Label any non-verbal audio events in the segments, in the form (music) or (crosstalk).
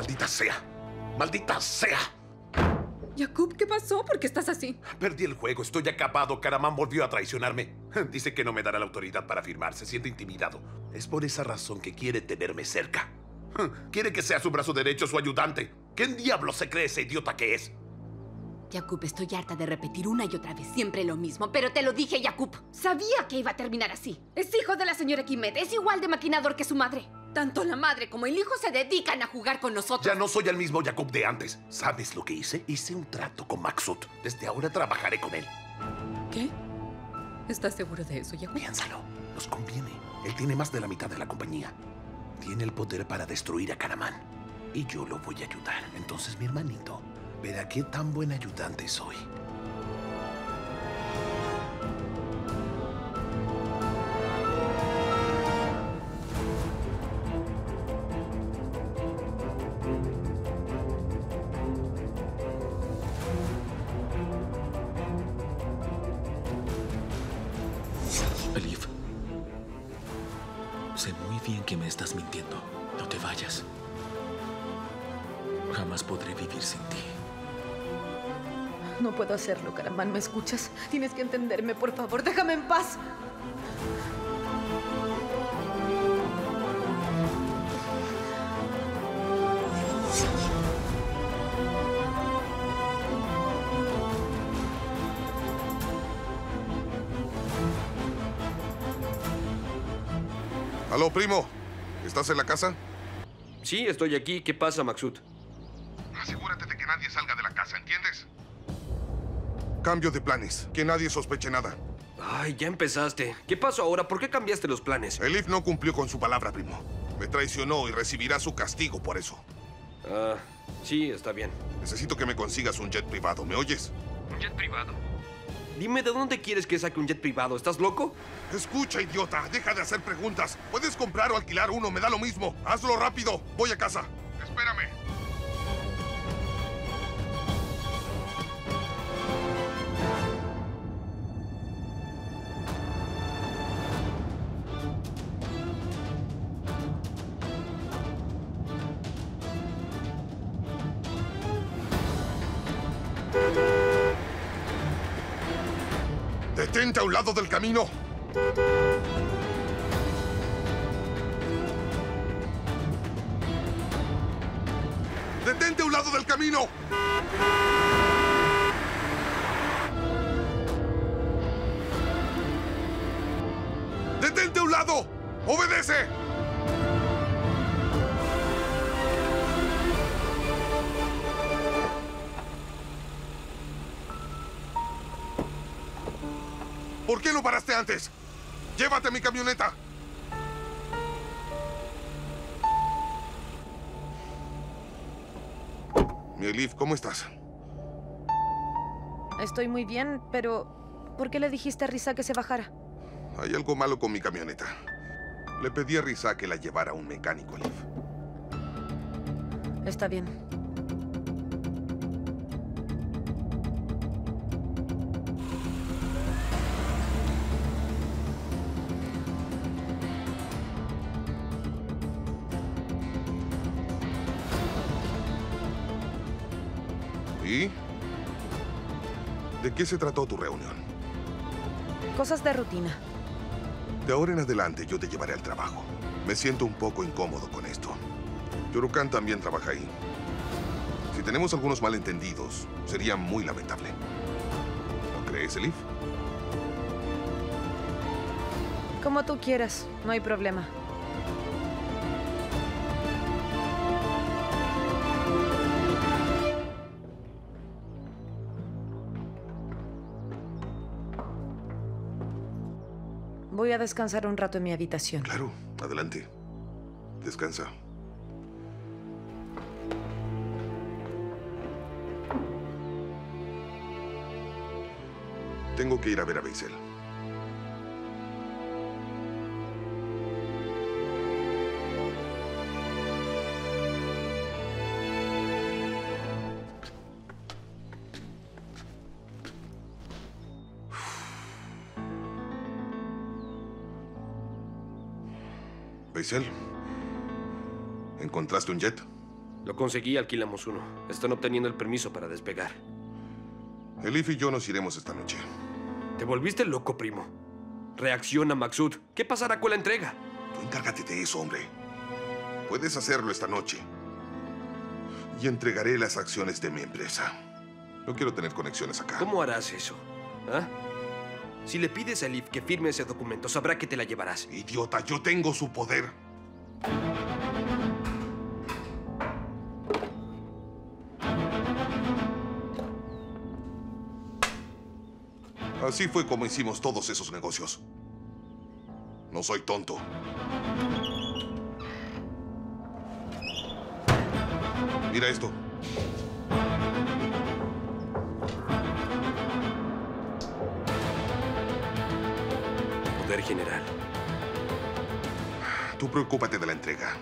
Maldita sea. Maldita sea. Jacob, ¿qué pasó? ¿Por qué estás así? Perdí el juego, estoy acabado. Caramán volvió a traicionarme. (laughs) Dice que no me dará la autoridad para firmar, se siente intimidado. Es por esa razón que quiere tenerme cerca. (laughs) Quiere que sea su brazo derecho, su ayudante. ¿Quién diablo se cree ese idiota que es? Jacob, estoy harta de repetir una y otra vez siempre lo mismo, pero te lo dije, Jacob. Sabía que iba a terminar así. Es hijo de la señora Kimet, es igual de maquinador que su madre. Tanto la madre como el hijo se dedican a jugar con nosotros. Ya no soy el mismo Jacob de antes. ¿Sabes lo que hice? Hice un trato con Maxut. Desde ahora trabajaré con él. ¿Qué? ¿Estás seguro de eso, Jacob? Piénsalo. Nos conviene. Él tiene más de la mitad de la compañía. Tiene el poder para destruir a Karaman. Y yo lo voy a ayudar. Entonces, mi hermanito, verá qué tan buen ayudante soy. Elif, sé muy bien que me estás mintiendo. No te vayas. Jamás podré vivir sin ti. No puedo hacerlo, Caramán. ¿Me escuchas? Tienes que entenderme, por favor. Déjame en paz. Aló, primo. ¿Estás en la casa? Sí, estoy aquí. ¿Qué pasa, Maxut? Asegúrate de que nadie salga de la casa, ¿entiendes? Cambio de planes. Que nadie sospeche nada. Ay, ya empezaste. ¿Qué pasó ahora? ¿Por qué cambiaste los planes? Elif no cumplió con su palabra, primo. Me traicionó y recibirá su castigo por eso. Ah, sí, está bien. Necesito que me consigas un jet privado, ¿me oyes? ¿Un jet privado? Dime, ¿de dónde quieres que saque un jet privado? ¿Estás loco? Escucha, idiota. Deja de hacer preguntas. Puedes comprar o alquilar uno, me da lo mismo. Hazlo rápido. Voy a casa. Espérame. Detente a un lado del camino. Detente a un lado del camino. Detente a un lado. Obedece. ¿Por qué no paraste antes? Llévate mi camioneta. Mi Elif, ¿cómo estás? Estoy muy bien, pero ¿por qué le dijiste a Risa que se bajara? Hay algo malo con mi camioneta. Le pedí a Risa que la llevara a un mecánico, Elif. Está bien. ¿Y? ¿De qué se trató tu reunión? Cosas de rutina. De ahora en adelante yo te llevaré al trabajo. Me siento un poco incómodo con esto. Yorukan también trabaja ahí. Si tenemos algunos malentendidos, sería muy lamentable. ¿No crees, Elif? Como tú quieras, no hay problema. Voy a descansar un rato en mi habitación. Claro, adelante. Descansa. Tengo que ir a ver a Beisel. ¿Encontraste un jet? Lo conseguí, alquilamos uno. Están obteniendo el permiso para despegar. Elif y yo nos iremos esta noche. ¿Te volviste loco, primo? Reacciona, Maxud. ¿Qué pasará con la entrega? Tú encárgate de eso, hombre. Puedes hacerlo esta noche. Y entregaré las acciones de mi empresa. No quiero tener conexiones acá. ¿Cómo harás eso? ¿Ah? Si le pides a Elif que firme ese documento, sabrá que te la llevarás. Idiota, yo tengo su poder. Así fue como hicimos todos esos negocios. No soy tonto. Mira esto. General. Tú preocúpate de la entrega.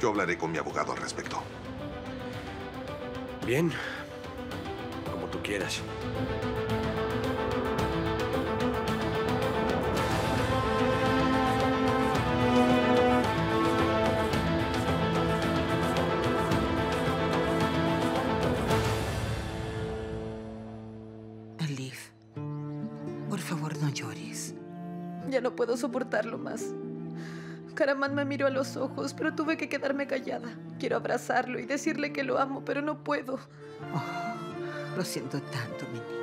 Yo hablaré con mi abogado al respecto. Bien. Como tú quieras. Elif, por favor no llores. Ya no puedo soportarlo más. Karaman me miró a los ojos, pero tuve que quedarme callada. Quiero abrazarlo y decirle que lo amo, pero no puedo. Oh, lo siento tanto, mi niña.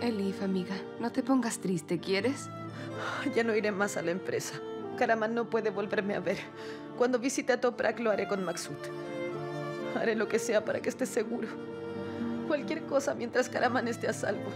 Elif, amiga, no te pongas triste, ¿quieres? Ya no iré más a la empresa. Karaman no puede volverme a ver. Cuando visite a Toprak lo haré con Maksut. Haré lo que sea para que esté seguro. Cualquier cosa mientras Karaman esté a salvo.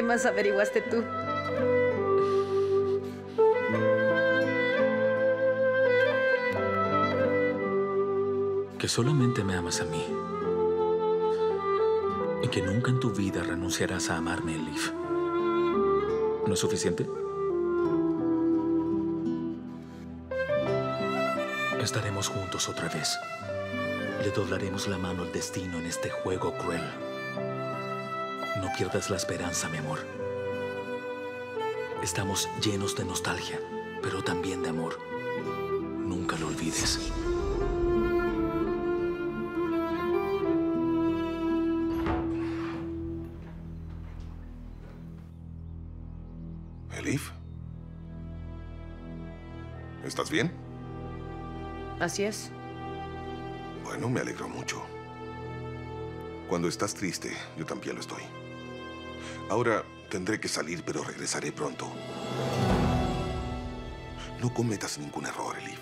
¿Qué más averiguaste tú? Que solamente me amas a mí. Y que nunca en tu vida renunciarás a amarme, Elif. ¿No es suficiente? Estaremos juntos otra vez. Le doblaremos la mano al destino en este juego cruel. No pierdas la esperanza, mi amor. Estamos llenos de nostalgia, pero también de amor. Nunca lo olvides. Elif. ¿Estás bien? Así es. Bueno, me alegro mucho. Cuando estás triste, yo también lo estoy. Ahora tendré que salir, pero regresaré pronto. No cometas ningún error, Elif.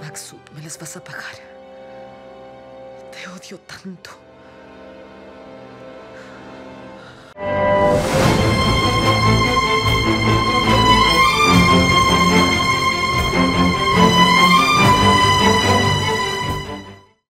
Maksut, me las vas a pagar. Te odio tanto.